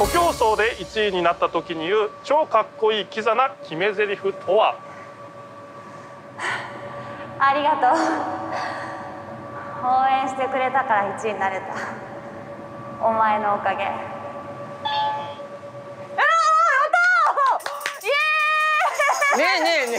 徒競走で1位になった時に言う超かっこいいキザな決め台詞とは？ありがとう。応援してくれたから1位になれた。お前のおかげ。ねえねえねえ